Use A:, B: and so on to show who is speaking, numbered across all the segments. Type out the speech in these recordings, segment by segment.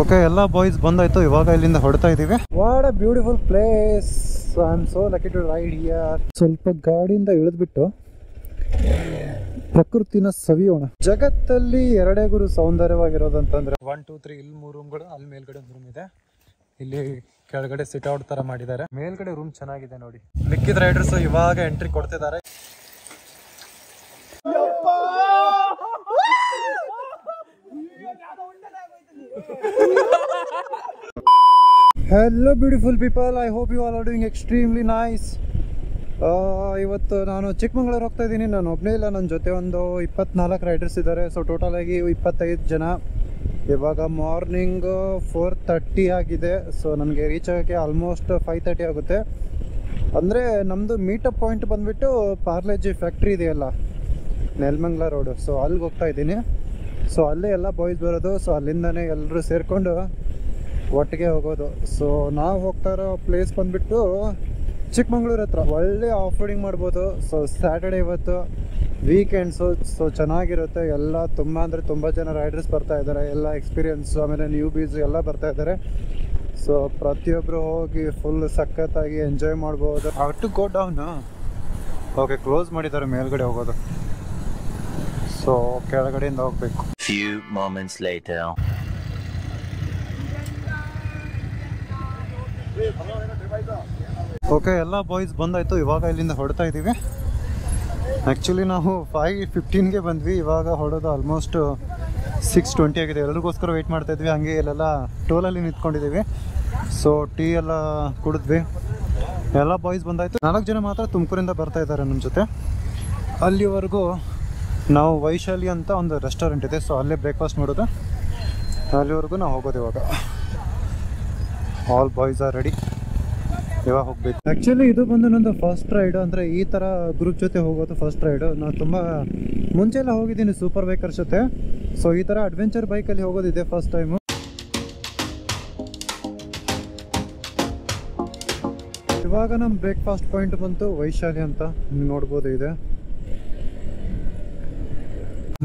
A: Okay ಎಲ್ಲ boys ಬಂದಾಯ್ತು ಇವಾಗ ಇಲ್ಲಿಂದ ಹೊಡ್ತಾ ಇದೀವಿ. What a beautiful place I am so lucky to ride here ಸ್ವಲ್ಪ ಗಾಡಿಯಿಂದ ಇಳಿದ್ಬಿಟ್ಟು ಪ್ರಕೃತಿನ ಸವಿಯೋಣ. ಜಗತ್ತಲ್ಲಿ ಎರಡೇ ಗುರು ಸೌಂದರ್ಯವಾಗಿರೋದಂತಂದ್ರೆ ಒನ್ ಟೂ ತ್ರೀ ಇಲ್ಲಿ ಮೂರು ರೂಮ್ಗಳು ಅಲ್ಲಿ ಮೇಲ್ಗಡೆ ಒಂದು ರೂಮ್ ಇದೆ. ಇಲ್ಲಿ ಕೆಳಗಡೆ ಸಿಟ್ ಔಟ್ ತರ ಮಾಡಿದ್ದಾರೆ. ಮೇಲ್ಗಡೆ ರೂಮ್ ಚೆನ್ನಾಗಿದೆ ನೋಡಿ. ಮಿಕ್ಕಿದ ರೈಡರ್ಸ್ ಇವಾಗ ಎಂಟ್ರಿ ಕೊಡ್ತಿದ್ದಾರೆ. Hello beautiful people I hope you all are doing extremely nice ಇವತ್ತು ನಾನು ಚಿಕ್ಕಮಂಗ್ಳೂರು ಹೋಗ್ತಾ ಇದ್ದೀನಿ. ನಾನು ಒಬ್ಬನೇ ಇಲ್ಲ ನನ್ನ ಜೊತೆ ಒಂದು ಇಪ್ಪತ್ನಾಲ್ಕು ರೈಡರ್ಸ್ ಇದ್ದಾರೆ. ಸೊ ಟೋಟಲ್ ಆಗಿ ಇಪ್ಪತ್ತೈದು ಜನ. ಇವಾಗ ಮಾರ್ನಿಂಗ್ ಫೋರ್ ತರ್ಟಿ ಆಗಿದೆ. ಸೊ ನನಗೆ ರೀಚ್ ಆಗೋಕ್ಕೆ ಆಲ್ಮೋಸ್ಟ್ ಫೈವ್ ತರ್ಟಿ ಆಗುತ್ತೆ. ಅಂದರೆ ನಮ್ಮದು ಮೀಟಪ್ ಪಾಯಿಂಟ್ ಬಂದುಬಿಟ್ಟು ಪಾರ್ಲೇಜಿ ಫ್ಯಾಕ್ಟ್ರಿ ಇದೆಯಲ್ಲ, ನೆಲ್ಮಂಗ್ಲ ರೋಡು ಸೊ ಅಲ್ಲಿಗೆ ಹೋಗ್ತಾ ಇದ್ದೀನಿ. ಸೊ ಅಲ್ಲೇ ಎಲ್ಲ ಬಾಯ್ಸ್ ಬರೋದು. ಸೊ ಅಲ್ಲಿಂದನೇ ಎಲ್ಲರೂ ಸೇರಿಕೊಂಡು ಒಟ್ಟಿಗೆ ಹೋಗೋದು. ಸೊ ನಾವು ಹೋಗ್ತಾ ಇರೋ ಪ್ಲೇಸ್ ಬಂದುಬಿಟ್ಟು ಚಿಕ್ಕಮಂಗ್ಳೂರು ಹತ್ರ. ಒಳ್ಳೆ ಆಫ್ ರೋಡಿಂಗ್ ಮಾಡ್ಬೋದು. ಸೊ ಸ್ಯಾಟರ್ಡೆ ಇವತ್ತು ವೀಕೆಂಡ್ಸು ಸೊ ಚೆನ್ನಾಗಿರುತ್ತೆ. ಎಲ್ಲ ತುಂಬ ಅಂದರೆ ತುಂಬ ಜನ ರೈಡರ್ಸ್ ಬರ್ತಾ ಇದ್ದಾರೆ. ಎಲ್ಲ ಎಕ್ಸ್ಪೀರಿಯನ್ಸ್ ಆಮೇಲೆ ನ್ಯೂ ಬೀಸ್ ಎಲ್ಲ ಬರ್ತಾ ಇದ್ದಾರೆ. ಸೊ ಪ್ರತಿಯೊಬ್ಬರು ಹೋಗಿ ಫುಲ್ ಸಖತ್ತಾಗಿ ಎಂಜಾಯ್ ಮಾಡ್ಬೋದು. ಅಟ್ಟು to go down okay close ಮಾಡಿದ್ದಾರೆ ಮೇಲ್ಗಡೆ ಹೋಗೋದು. ಸೊ ಕೆಳಗಡೆಯಿಂದ ಹೋಗ್ಬೇಕು. ಓಕೆ, ಎಲ್ಲ ಬಾಯ್ಸ್ ಬಂದಾಯ್ತು, ಇವಾಗ ಇಲ್ಲಿಂದ ಹೊಡ್ತಾ ಇದ್ದೀವಿ ಆ್ಯಕ್ಚುಲಿ ನಾವು ಫೈವ್ ಫಿಫ್ಟೀನ್ಗೆ ಬಂದ್ವಿ, ಇವಾಗ ಹೊಡೋದು ಆಲ್ಮೋಸ್ಟ್ ಸಿಕ್ಸ್ ಟ್ವೆಂಟಿ ಆಗಿದೆ. ಎಲ್ರಿಗೋಸ್ಕರ ವೆಯ್ಟ್ ಮಾಡ್ತಾ ಇದ್ವಿ, ಹಂಗೆ ಇಲ್ಲೆಲ್ಲ ಟೋಲಲ್ಲಿ ನಿಂತ್ಕೊಂಡಿದ್ದೀವಿ ಸೊ ಟೀ ಎಲ್ಲ ಕುಡಿದ್ವಿ. ಎಲ್ಲ ಬಾಯ್ಸ್ ಬಂದಾಯ್ತು. ನಾಲ್ಕು ಜನ ಮಾತ್ರ ತುಮಕೂರಿಂದ ಬರ್ತಾ ಇದ್ದಾರೆ ನಮ್ಮ ಜೊತೆ. ಅಲ್ಲಿವರೆಗೂ ನಾವು ವೈಶಾಲಿ ಅಂತ ಒಂದು ರೆಸ್ಟೋರೆಂಟ್ ಇದೆ. ಸೊ ಅಲ್ಲೇ ಬ್ರೇಕ್ಫಾಸ್ಟ್ ಮಾಡೋದು. ಅಲ್ಲಿವರೆಗೂ ನಾವು ಹೋಗೋದು ಇವಾಗ. ಆಲ್ ಬಾಯ್ಸ್ ಆರ್ ರೆಡಿ ಇವಾಗ ಹೋಗ್ಬೇಕು. ಆ್ಯಕ್ಚುಲಿ ಇದು ಬಂದು ನಂದು ಫಸ್ಟ್ ರೈಡ್ ಅಂದರೆ ಈ ಥರ ಗ್ರೂಪ್ ಜೊತೆ ಹೋಗೋದು ಫಸ್ಟ್ ರೈಡು ನಾನು ತುಂಬ ಮುಂಚೆ ಎಲ್ಲ ಹೋಗಿದ್ದೀನಿ ಸೂಪರ್ ಬೈಕರ್ ಜೊತೆ. ಸೊ ಈ ಥರ ಅಡ್ವೆಂಚರ್ ಬೈಕಲ್ಲಿ ಹೋಗೋದಿದೆ ಫಸ್ಟ್ ಟೈಮು ಇವಾಗ ನಮ್ಮ ಬ್ರೇಕ್ಫಾಸ್ಟ್ ಪಾಯಿಂಟ್ ಬಂತು ವೈಶಾಲಿ ಅಂತ ನೋಡ್ಬೋದು ಇದೆ.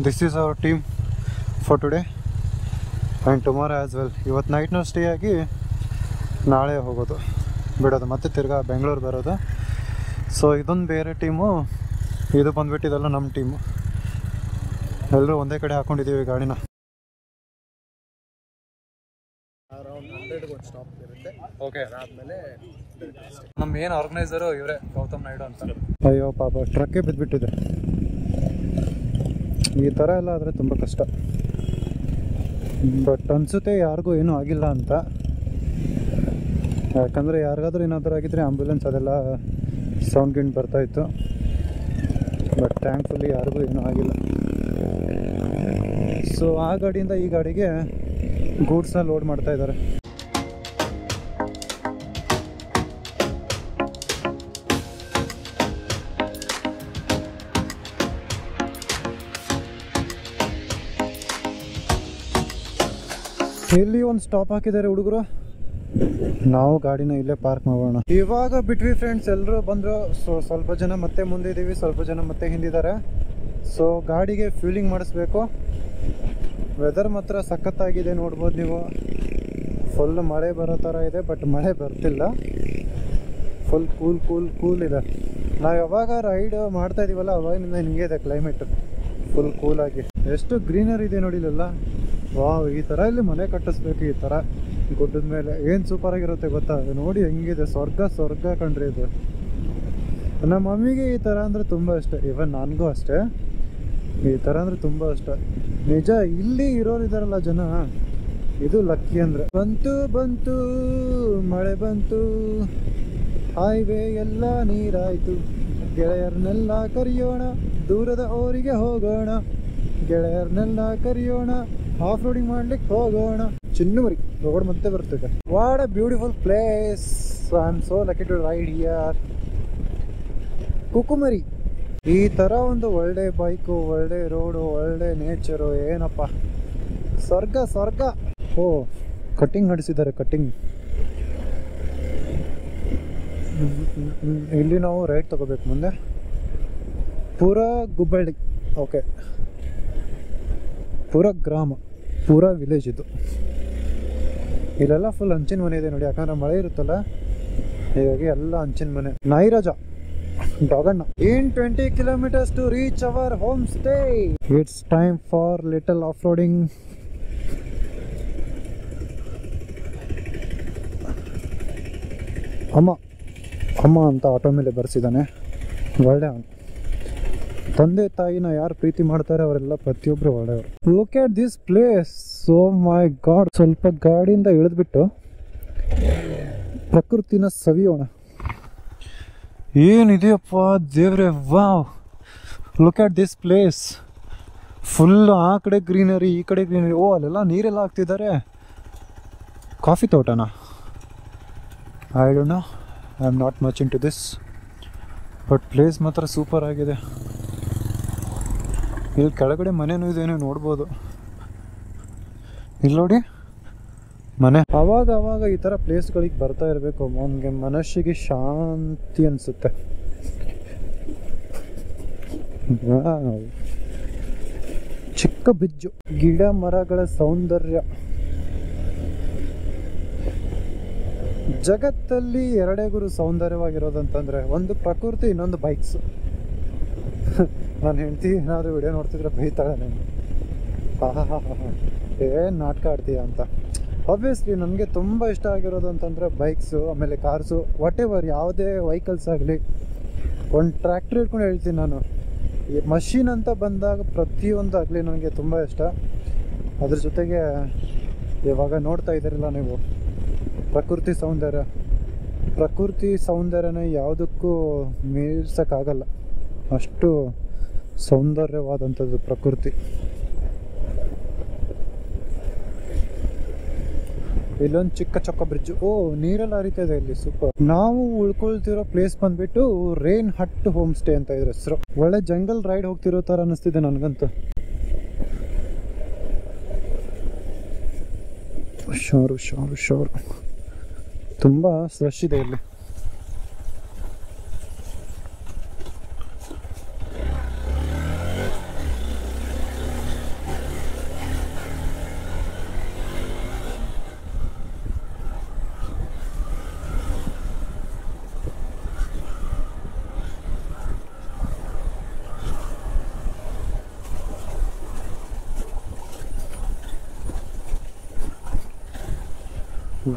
A: This is our team for today and tomorrow as well ಇವತ್ತು ನೈಟ್ನೂ ಸ್ಟೇ ಆಗಿ ನಾಳೆ ಹೋಗೋದು. ಬಿಡೋದು. ಮತ್ತೆ ತಿರ್ಗಾ ಬೆಂಗಳೂರು ಬರೋದು. ಸೊ ಇದೊಂದು ಬೇರೆ ಟೀಮು ಇದು ಬಂದ್ಬಿಟ್ಟು ಇದೆಲ್ಲ ನಮ್ಮ ಟೀಮು ಎಲ್ಲರೂ ಒಂದೇ ಕಡೆ ಹಾಕೊಂಡಿದ್ದೀವಿ ಗಾಡಿನ. ಓಕೆ ನಮ್ಮ ಏನು ಆರ್ಗನೈಸರು ಇವರೇ ಗೌತಮ್ ನಾಯ್ಡು ಅಂತ. ಅಯ್ಯೋ ಪಾಪ ಟ್ರಕ್ಕೇ ಬಿದ್ದುಬಿಟ್ಟಿದೆ ಈ ಥರ ಎಲ್ಲ ಆದರೆ ತುಂಬ ಕಷ್ಟ. ಬಟ್ ಅನ್ಸುತ್ತೆ ಯಾರಿಗೂ ಏನೂ ಆಗಿಲ್ಲ ಅಂತ. ಯಾಕಂದರೆ ಯಾರಿಗಾದ್ರೂ ಏನಾದರೂ ಆಗಿದ್ರೆ ಆ್ಯಂಬುಲೆನ್ಸ್ ಅದೆಲ್ಲ ಸೌಂಡ್ ಗಿಂಡ್ ಬರ್ತಾ ಇತ್ತು. ಬಟ್ ಥ್ಯಾಂಕ್ಫುಲಿ ಯಾರಿಗೂ ಏನೂ ಆಗಿಲ್ಲ. ಸೊ ಆ ಗಾಡಿಯಿಂದ ಈ ಗಾಡಿಗೆ ಗೂಡ್ಸ್ನ ಲೋಡ್ ಮಾಡ್ತಾ ಇದ್ದಾರೆ. ಇಲ್ಲಿ ಒಂದು ಸ್ಟಾಪ್ ಹಾಕಿದ್ದಾರೆ ಹುಡುಗರು? ನಾವು ಗಾಡಿನ ಇಲ್ಲೇ ಪಾರ್ಕ್ ಮಾಡೋಣ. ಇವಾಗ ಬಿಟ್ವಿ ಫ್ರೆಂಡ್ಸ್ ಎಲ್ಲರೂ ಬಂದರು. ಸೊ ಸ್ವಲ್ಪ ಜನ ಮತ್ತೆ ಮುಂದೆ ಮುಂದಿದ್ದೀವಿ ಸ್ವಲ್ಪ ಜನ ಮತ್ತೆ ಹಿಂದಿದ್ದಾರೆ. ಸೊ ಗಾಡಿಗೆ ಫ್ಯೂಲಿಂಗ್ ಮಾಡಿಸ್ಬೇಕು. ವೆದರ್ ಮಾತ್ರ ಸಖತ್ತಾಗಿದೆ, ನೋಡ್ಬೋದು ನೀವು. ಫುಲ್ ಮಳೆ ಬರೋ ಥರ ಇದೆ ಬಟ್ ಮಳೆ ಬರ್ತಿಲ್ಲ. ಫುಲ್ ಕೂಲ್ ಕೂಲ್ ಕೂಲ್ ಇದೆ. ನಾವು ಯಾವಾಗ ರೈಡ್ ಮಾಡ್ತಾ ಇದೀವಲ್ಲ ಅವಾಗಿನಿಂದ ಹಿಂಗೆ ಇದೆ ಕ್ಲೈಮೇಟ್ ಫುಲ್ ಕೂಲಾಗಿ ಎಷ್ಟು ಗ್ರೀನರಿ ಇದೆ ನೋಡಿಲ್ಲ ವಾವ್ ಈ ಥರ ಇಲ್ಲಿ ಮನೆ ಕಟ್ಟಿಸ್ಬೇಕು, ಈ ಥರ ಗುಡ್ಡದ ಮೇಲೆ ಏನು ಸೂಪರ್ ಆಗಿರುತ್ತೆ ಗೊತ್ತಾ? ನೋಡಿ ಹೆಂಗಿದೆ, ಸ್ವರ್ಗ ಸ್ವರ್ಗ ಕಂಡ್ರಿ ಇದು. ನಮ್ಮ ಮಮ್ಮಿಗೆ ಈ ಥರ ಅಂದರೆ ತುಂಬ ಇಷ್ಟ. ಇವನ್ ನನಗೂ ಅಷ್ಟೇ. ಈ ಥರ ಅಂದರೆ ತುಂಬ ಇಷ್ಟ. ನಿಜ, ಇಲ್ಲಿ ಇರೋರು ಇದಾರಲ್ಲ ಜನ, ಇದು ಲಕ್ಕಿ ಅಂದರೆ. ಬಂತು ಬಂತು, ಮಳೆ ಬಂತು. ಹೈವೇ ಎಲ್ಲ ನೀರಾಯಿತು. ಗೆಳೆಯರನ್ನೆಲ್ಲ ಕರೆಯೋಣ, ದೂರದ ಊರಿಗೆ ಹೋಗೋಣ. ಗೆಳೆಯರನ್ನೆಲ್ಲ ಕರೆಯೋಣ ಆಫ್ ರೋಡಿಂಗ್ ಮಾಡ್ಲಿಕ್ಕೆ ಹೋಗೋಣ. ಚಿನ್ನು ಮರಿ. ರೋಡ್ ಮತ್ತೆ ಬರ್ತದೆ what a beautiful place I am so lucky to ride here ಕುಕುಮರಿ ಈ ಥರ ಒಂದು ಒಳ್ಳೆ ಬೈಕು ಒಳ್ಳೆ ರೋಡು ಒಳ್ಳೆ ನೇಚರು ಏನಪ್ಪ. ಸ್ವರ್ಗ ಸ್ವರ್ಗ. ಓ ಕಟ್ಟಿಂಗ್ ನಡೆಸಿದ್ದಾರೆ ಕಟ್ಟಿಂಗ್ ಇಲ್ಲಿ ನಾವು ರೈಟ್ ತಗೋಬೇಕು ಮುಂದೆ. ಪೂರ ಗುಬ್ಬಳ್ಳಿ. ಓಕೆ ಪೂರ ಗ್ರಾಮ. ಪೂರ ವಿಲೇಜ್ ಇದು. ಇಲ್ಲೆಲ್ಲ ಫುಲ್ ಹಂಚಿನ ಮನೆ ಇದೆ ನೋಡಿ. ಯಾಕಂದ್ರೆ ಮಳೆ ಇರುತ್ತಲ್ಲ, ಹೀಗಾಗಿ ಎಲ್ಲ ಹಂಚಿನ ಮನೆ. ನೈರಾಜ ಡಾಗಣ್ಣ. In twenty kilometres to reach our home stay it's time for little off roading ಅಮ್ಮ ಅಮ್ಮ ಅಂತ ಆಟೋ ಮೇಲೆ ಬರ್ಸಿದ್ದಾನೆ. ಒಳ್ಳೆ ಅವನು ತಂದೆ ತಾಯಿನ ಯಾರು ಪ್ರೀತಿ ಮಾಡ್ತಾರೆ ಅವರೆಲ್ಲ ಪ್ರತಿಯೊಬ್ಬರು ಒಳ್ಳೆಯವರು. Look at this place so my god ಸ್ವಲ್ಪ ಗಾಡಿಯಿಂದ ಇಳಿದ್ಬಿಟ್ಟು ಪ್ರಕೃತಿನ ಸವಿಯೋಣ. ಏನಿದೆಯಪ್ಪ ದೇವ್ರೆ, wow. Look at this place full ಆ ಕಡೆ ಗ್ರೀನರಿ ಈ ಕಡೆ ಗ್ರೀನರಿ ಓ, ಅಲ್ಲೆಲ್ಲ ನೀರೆಲ್ಲ ಹಾಕ್ತಿದ್ದಾರೆ. Coffee ತೋಟನಾ? I don't know I am not much into this but place ಮಾತ್ರ ಸೂಪರ್ ಆಗಿದೆ. ಇಲ್ಲಿ ಕೆಳಗಡೆ ಮನೆನೂ ಇದೇನೋ ನೋಡ್ಬೋದು. ಇಲ್ಲಿ ನೋಡಿ, ಮನೆ. ಅವಾಗ ಅವಾಗ ಈ ಥರ ಪ್ಲೇಸ್ಗಳಿಗೆ ಬರ್ತಾ ಇರಬೇಕು. ಅವನಿಗೆ ಮನಸ್ಸಿಗೆ ಶಾಂತಿ ಅನಿಸುತ್ತೆ. ಚಿಕ್ಕ ಬಿಜ್ಜು. ಗಿಡ ಮರಗಳ ಸೌಂದರ್ಯ. ಜಗತ್ತಲ್ಲಿ ಎರಡೇ ಗುರು ಸೌಂದರ್ಯವಾಗಿರೋದಂತಂದ್ರೆ ಒಂದು ಪ್ರಕೃತಿ, ಇನ್ನೊಂದು ಬೈಕ್ಸ್. ನಾನು ಹೆಂಡ್ತಿ, ಏನಾದರೂ ವಿಡಿಯೋ ನೋಡ್ತಿದ್ರೆ ಬೈತಾಳೆ ಹಾ ಏನು ನಾಟಕ ಆಡ್ತೀಯ ಅಂತ. ಆಬ್ವಿಯಸ್ಲಿ ನನಗೆ ತುಂಬ ಇಷ್ಟ ಆಗಿರೋದು ಅಂತಂದರೆ ಬೈಕ್ಸು ಆಮೇಲೆ ಕಾರ್ಸು ವಾಟ್ ಎವರ್ ಯಾವುದೇ ವೆಹಿಕಲ್ಸ್ ಆಗಲಿ. ಒಂದು ಟ್ರ್ಯಾಕ್ಟ್ರ್ ಇಟ್ಕೊಂಡು ಹೇಳ್ತೀನಿ ನಾನು. ಈ ಮಷೀನ್ ಅಂತ ಬಂದಾಗ ಪ್ರತಿಯೊಂದು ಆಗಲಿ ನನಗೆ ತುಂಬ ಇಷ್ಟ. ಅದ್ರ ಜೊತೆಗೆ ಇವಾಗ ನೋಡ್ತಾ ಇದ್ದೀರಲ್ಲ ನೀವು. ಪ್ರಕೃತಿ ಸೌಂದರ್ಯ. ಪ್ರಕೃತಿ ಸೌಂದರ್ಯನ ಯಾವುದಕ್ಕೂ ಮೀರ್ಸೋಕ್ಕಾಗಲ್ಲ. ಅಷ್ಟು ಸೌಂದರ್ಯವಾದಂಥದ್ದು ಪ್ರಕೃತಿ. ಇಲ್ಲೊಂದು ಚಿಕ್ಕ ಚೊಕ್ಕ ಬ್ರಿಡ್ಜ್ ಓ, ನೀರೆಲ್ಲ ಹರಿತಾ ಇದೆ ಇಲ್ಲಿ ಸೂಪರ್ ನಾವು ಉಳ್ಕೊಳ್ತಿರೋ ಪ್ಲೇಸ್ ಬಂದ್ಬಿಟ್ಟು ರೇನ್ ಹಟ್ ಹೋಮ್ ಸ್ಟೇ ಅಂತ ಇದ್ರ ಹೆಸರು. ಒಳ್ಳೆ ಜಂಗಲ್ ರೈಡ್ ಹೋಗ್ತಿರೋ ತರ ಅನಿಸ್ತಿದೆ ನನಗಂತೂ. ಶೋರು ಶೋರು ಶೋರು. ತುಂಬಾ ಫ್ರೆಶ್ ಇದೆ ಇಲ್ಲಿ.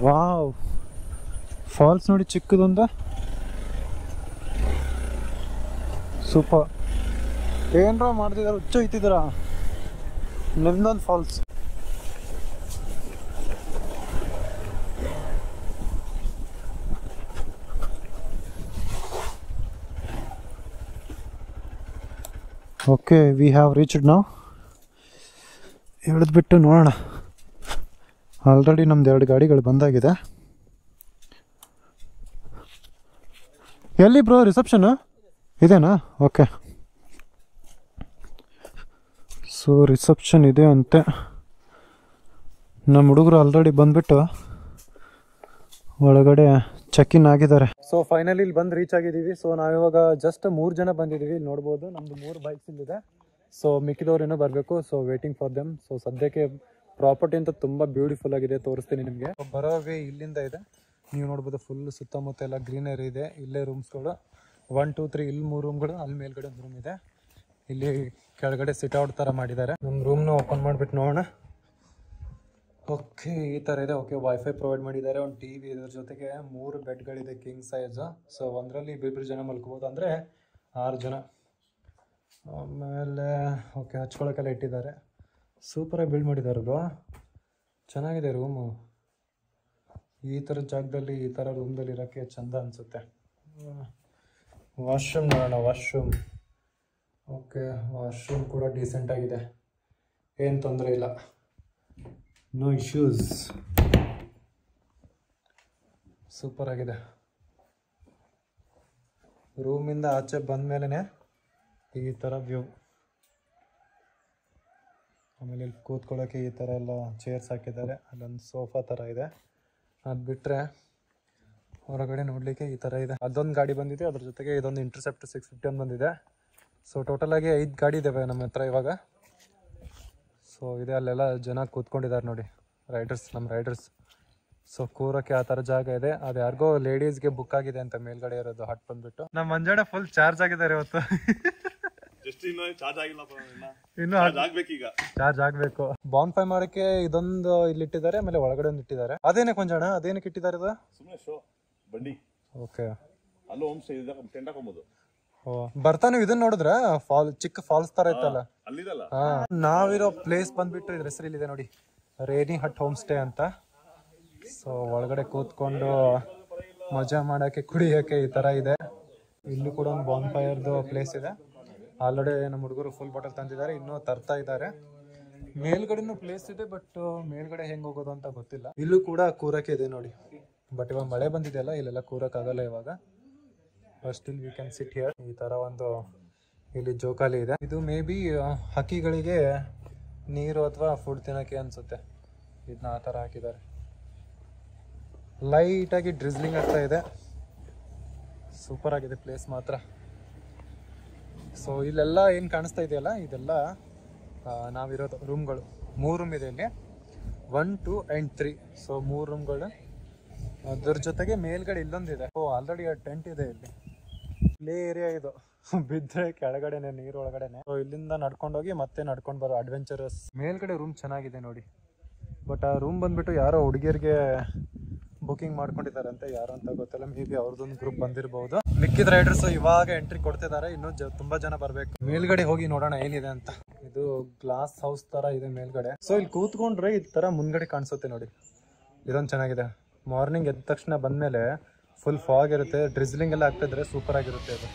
A: ವಾವ್. ಫಾಲ್ಸ್ ನೋಡಿ ಚಿಕ್ಕದೊಂದ. ಸೂಪರ್ ಏನರ ಮಾಡ್ತಿದಾರ, ಹುಚ್ಚ ಐತಿದ್ರ ನಿಮ್ದೊಂದು falls okay we have reached ನಾವು ಹೇಳಿದ್ಬಿಟ್ಟು ನೋಡೋಣ. ಆಲ್ರೆಡಿ ನಮ್ದು ಎರಡು ಗಾಡಿಗಳು ಬಂದಾಗಿದೆ. ಎಲ್ಲಿ ಬ್ರೋ ರಿಸೆಪ್ಷನ್ ಇದೇನಾ? ಓಕೆ ಸೊ ರಿಸೆಪ್ಷನ್ ಇದೆ ಅಂತೆ. ನಮ್ಮ ಹುಡುಗರು ಆಲ್ರೆಡಿ ಬಂದ್ಬಿಟ್ಟು ಒಳಗಡೆ ಚೆಕ್ ಇನ್ ಆಗಿದ್ದಾರೆ. ಸೊ ಫೈನಲಿ ಇಲ್ಲಿ ಬಂದು ರೀಚ್ ಆಗಿದ್ದೀವಿ. ಸೊ ನಾವಿವಾಗ ಜಸ್ಟ್ ಮೂರು ಜನ ಬಂದಿದ್ದೀವಿ. ಇಲ್ಲಿ ನೋಡ್ಬೋದು ನಮ್ದು ಮೂರು ಬೈಕ್ಸ್ ಇಲ್ಲಿದೆ ಸೊ ಮಿಕ್ಕಿದವ್ರು ಏನೋ ಬರಬೇಕು. So waiting for them so ಸದ್ಯಕ್ಕೆ ಪ್ರಾಪರ್ಟಿ ಅಂತ ತುಂಬಾ ಬ್ಯೂಟಿಫುಲ್ ಆಗಿದೆ, ತೋರಿಸ್ತೀನಿ ನಿಮಗೆ. ಬರೋವೇ ಇಲ್ಲಿಂದ ಇದೆ. ನೀವು ನೋಡ್ಬೋದು ಫುಲ್ ಸುತ್ತಮುತ್ತ ಎಲ್ಲ ಗ್ರೀನರಿ ಇದೆ. ಇಲ್ಲೇ ರೂಮ್ಸ್ಗಳು ಒನ್ ಟೂ ತ್ರೀ ಇಲ್ಲಿ ಮೂರು ರೂಮ್ಗಳು ಅಲ್ಲಿ ಮೇಲ್ಗಡೆ ಒಂದು ರೂಮ್ ಇದೆ. ಇಲ್ಲಿ ಕೆಳಗಡೆ ಸಿಟ್ ಔಟ್ ತರ ಮಾಡಿದ್ದಾರೆ. ನಮ್ಮ ರೂಮ್ನ ಓಪನ್ ಮಾಡಿಬಿಟ್ಟು ನೋಡೋಣ. ಓಕೆ ಈ ಥರ ಇದೆ. ಓಕೆ ವೈಫೈ ಪ್ರೊವೈಡ್ ಮಾಡಿದ್ದಾರೆ. ಒಂದು ಟಿ ವಿ ಇದ್ರ ಜೊತೆಗೆ ಮೂರು ಬೆಡ್ಗಳಿದೆ ಕಿಂಗ್ ಸೈಜ್ ಸೊ ಒಂದರಲ್ಲಿ ಇಬ್ಬಿಬ್ರು ಜನ ಮಲ್ಕೋಬೋದು ಅಂದರೆ ಆರು ಜನ. ಆಮೇಲೆ ಓಕೆ ಹಚ್ಕೊಳಕ್ಕೆಲ್ಲ ಇಟ್ಟಿದ್ದಾರೆ. ಸೂಪರಾಗಿ ಬಿಲ್ಡ್ ಮಾಡಿದ್ದಾರೆ ಬ್ರೋ ಚೆನ್ನಾಗಿದೆ ರೂಮು ಈ ಥರ ಜಾಗದಲ್ಲಿ, ಈ ಥರ ರೂಮ್ದಲ್ಲಿ ಇರೋಕ್ಕೆ ಚೆಂದ ಅನಿಸುತ್ತೆ. ವಾಶ್ರೂಮ್ ನೋಡೋಣ ವಾಶ್ರೂಮ್ ಓಕೆ ವಾಶ್ರೂಮ್ ಕೂಡ ಡೀಸೆಂಟಾಗಿದೆ ಏನು ತೊಂದರೆ ಇಲ್ಲ. ನೋ ಇಶ್ಯೂಸ್ ಸೂಪರ್ ಆಗಿದೆ. ರೂಮಿಂದ ಆಚೆ ಬಂದ ಈ ಥರ ವ್ಯೂ ಆಮೇಲೆ ಇಲ್ಲಿ ಕೂತ್ಕೊಳ್ಳೋಕ್ಕೆ ಈ ಥರ ಎಲ್ಲ ಚೇರ್ಸ್ ಹಾಕಿದ್ದಾರೆ. ಅಲ್ಲೊಂದು ಸೋಫಾ ಥರ ಇದೆ. ಅದು ಬಿಟ್ಟರೆ ಹೊರಗಡೆ ನೋಡಲಿಕ್ಕೆ ಈ ಥರ ಇದೆ. ಅದೊಂದು ಗಾಡಿ ಬಂದಿದೆ. ಅದ್ರ ಜೊತೆಗೆ ಇದೊಂದು ಇಂಟರ್ಸೆಪ್ಟ್ ಸಿಕ್ಸ್ ಫಿಫ್ಟಿ ಒಂದು ಬಂದಿದೆ. ಸೊ ಟೋಟಲಾಗಿ ಐದು ಗಾಡಿ ಇದ್ದಾವೆ ನಮ್ಮ ಹತ್ರ ಇವಾಗ. ಸೊ ಇದೆ. ಅಲ್ಲೆಲ್ಲ ಜನ ಕೂತ್ಕೊಂಡಿದ್ದಾರೆ ನೋಡಿ. ರೈಡರ್ಸ್ ನಮ್ಮ ರೈಡರ್ಸ್ ಸೊ ಕೂರೋಕ್ಕೆ ಆ ಥರ ಜಾಗ ಇದೆ. ಅದು ಯಾರಿಗೋ ಲೇಡೀಸ್ಗೆ ಬುಕ್ ಆಗಿದೆ ಅಂತ ಮೇಲ್ಗಡೆ ಇರೋದು ಹಟ್ ಬಂದ್ಬಿಟ್ಟು. ನಮ್ಮ ಮಂಜಾಡ ಫುಲ್ ಚಾರ್ಜ್ ಆಗಿದ್ದಾರೆ ಇವತ್ತು.
B: ಇನ್ನು ಚಾರ್ಜ್ ಆಗಿಲ್ಲಪ್ಪ ಇನ್ನ. ಚಾರ್ಜ್ ಆಗ್ಬೇಕೀಗ.
A: ಚಾರ್ಜ್ ಆಗ್ಬೇಕು. ಬಾನ್ ಫೈ ಮಾಡಕ್ಕೆ ಇದೊಂದು ಇಲ್ಲಿ ಇಟ್ಟಿದ್ದಾರೆ ಆಮೇಲೆ ಒಳಗಡೆ ಒಂದು ಇಟ್ಟಿದ್ದಾರೆ. ಅದೇನಕ್ಕೆ ಕೊಂಜಾಣ ಅದೇನಕ್ಕೆ ಇಟ್ಟಿದ್ದಾರೆ ಇದು?
B: ಸುಮ್ಮನೆ ಶೋ ಬಂಡಿ.
A: ಓಕೆ
B: ಅಲ್ಲೂ ಹೋಮ್ ಸ್ಟೇ ಇದ್ದಾಗ ಟೆಂಟ್ ಹಾಕೊಬೋದು
A: ಓ ಬರ್ತಾ ನೀವು ಇದನ್ನ ನೋಡಿದ್ರ ಫಾಲ್ ಚಿಕ್ಕ ಫಾಲ್ಸ್ ತರ ಇತ್ತಲ್ಲ?
B: ಅಲ್ಲಿದಲ್ಲ.
A: ಹಾ. ನಾವಿರೋ ಪ್ಲೇಸ್ ಬಂದ್ಬಿಟ್ಟು ಇದ್ರ ಹೆಸರು ಇಲ್ಲಿದೆ ನೋಡಿ. ರೇನಿ ಹಟ್ ಹೋಮ್ ಸ್ಟೇ ಅಂತ. ಸೊ ಒಳಗಡೆ ಕೂತ್ಕೊಂಡು ಮಜಾ ಮಾಡಕ್ಕೆ ಕುಡಿಯಕ್ಕೆ ಈ ತರ ಇದೆ. ಇಲ್ಲೂ ಕೂಡ ಒಂದು ಬಾನ್ ಫೈರ್ದು ಪ್ಲೇಸ್ ಇದೆ. ಆಲ್ರೆಡಿ ನಮ್ಮ ಹುಡುಗರು ಫುಲ್ ಬಾಟಲ್ ತಂದಿದ್ದಾರೆ, ಇನ್ನೂ ತರ್ತಾ ಇದ್ದಾರೆ. ಮೇಲ್ಗಡೆನೂ ಪ್ಲೇಸ್ ಇದೆ ಬಟ್ ಮೇಲ್ಗಡೆ ಹೆಂಗ್ ಹೋಗೋದು ಅಂತ ಗೊತ್ತಿಲ್ಲ. ಇಲ್ಲೂ ಕೂಡ ಕೂರಕ್ಕೆ ಇದೆ ನೋಡಿ. ಬಟ್ ಇವಾಗ ಮಳೆ ಬಂದಿದೆಯಲ್ಲ ಇಲ್ಲೆಲ್ಲ ಕೂರಕ್ಕಾಗಲ್ಲ ಇವಾಗ. ಫಸ್ಟ್ ಇಲ್ಲಿ ವಿ ಕ್ಯಾನ್ ಸಿಟ್ ಹಿಯರ್ ಈ ತರ ಒಂದು ಇಲ್ಲಿ ಜೋಕಾಲಿ ಇದೆ. ಇದು ಮೇ ಬಿ ಹಕ್ಕಿಗಳಿಗೆ ನೀರು ಅಥವಾ ಫುಡ್ ತಿನ್ನಕ್ಕೆ ಅನ್ಸುತ್ತೆ. ಇದನ್ನ ಆ ಥರ ಹಾಕಿದ್ದಾರೆ. ಲೈಟ್ ಆಗಿ ಡ್ರಿಸ್ಲಿಂಗ್ ಆಗ್ತಾ ಇದೆ. ಸೂಪರ್ ಆಗಿದೆ ಪ್ಲೇಸ್ ಮಾತ್ರ. ಸೊ ಇಲ್ಲೆಲ್ಲ ಏನು ಕಾಣಿಸ್ತಾ ಇದೆಯಲ್ಲ, ಇದೆಲ್ಲ ನಾವಿರೋದು ರೂಮ್ಗಳು ಮೂರು ರೂಮ್ ಇದೆ ಇಲ್ಲಿ. One two and three so ಮೂರು ರೂಮ್ಗಳು ಅದ್ರ ಜೊತೆಗೆ ಮೇಲ್ಗಡೆ ಇಲ್ಲೊಂದಿದೆ. ಓ ಆಲ್ರೆಡಿ ಟೆಂಟ್ ಇದೆ ಇಲ್ಲಿ. ಪ್ಲೇ ಏರಿಯಾ ಇದು. ಬಿದ್ದರೆ ಕೆಳಗಡೆನೆ ನೀರು ಒಳಗಡೆನೆ ಸೊ ಇಲ್ಲಿಂದ ನಡ್ಕೊಂಡೋಗಿ ಮತ್ತೆ ನಡ್ಕೊಂಡು ಬರೋ ಅಡ್ವೆಂಚರಸ್ ಮೇಲ್ಗಡೆ ರೂಮ್ ಚೆನ್ನಾಗಿದೆ ನೋಡಿ. ಬಟ್ ಆ ರೂಮ್ ಬಂದ್ಬಿಟ್ಟು ಯಾರೋ ಹುಡುಗಿಯರಿಗೆ ಬುಕಿಂಗ್ ಮಾಡ್ಕೊಂಡಿದ್ದಾರಂತೆ, ಯಾರು ಅಂತ ಗೊತ್ತಿಲ್ಲ. ಮೇ ಬಿ ಅವ್ರದ್ದೊಂದು ಗ್ರೂಪ್ ಬಂದಿರಬಹುದು ಮಿಕ್ಕಿದ ರೈಡರ್ಸ್ ಇವಾಗ ಎಂಟ್ರಿ ಕೊಡ್ತಿದ್ದಾರೆ. ಇನ್ನು ತುಂಬಾ ಜನ ಬರ್ಬೇಕು. ಮೇಲ್ಗಡೆ ಹೋಗಿ ನೋಡೋಣ ಏನಿದೆ ಅಂತ. ಇದು ಗ್ಲಾಸ್ ಹೌಸ್ ತರ ಇದೆ ಮೇಲ್ಗಡೆ. ಸೊ ಇಲ್ಲಿ ಕೂತ್ಕೊಂಡ್ರೆ ಈ ತರ ಮುಂದ್ಗಡೆ ಕಾಣಿಸುತ್ತೆ ನೋಡಿ. ಇದೊಂದು ಚೆನ್ನಾಗಿದೆ. ಮಾರ್ನಿಂಗ್ ಎದ್ದ ತಕ್ಷಣ ಬಂದ್ಮೇಲೆ ಫುಲ್ ಫಾಗ್ ಇರುತ್ತೆ. ಡ್ರಿಸ್ಲಿಂಗ್ ಎಲ್ಲ ಆಗ್ತಿದ್ರೆ ಸೂಪರ್ ಆಗಿರುತ್ತೆ ಅದು.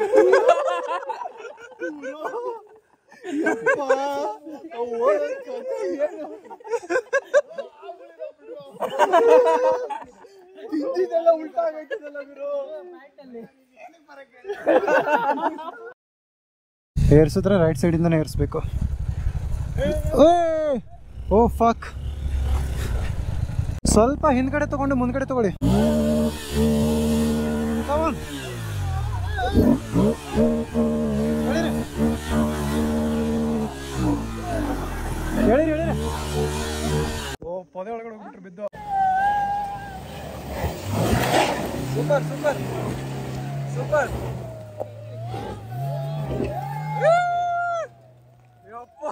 A: ಏರ್ಸಿದ್ರೆ ರೈಟ್ ಸೈಡಿಂದನೇ ಏರಿಸ್ಬೇಕು. ಓ ಫಕ್ ಸ್ವಲ್ಪ ಹಿಂದ್ಗಡೆ ತಗೊಂಡು ಮುಂದ್ಗಡೆ ತಗೊಳ್ಳಿ. ಪೊದೆ ಒಳಗಡೆ ಹೋಗ್ಬಿಟ್ರು ಬಿದ್ದು ಸೂಪರ್ ಸೂಪರ್ ಸೂಪರ್ ಯಪ್ಪ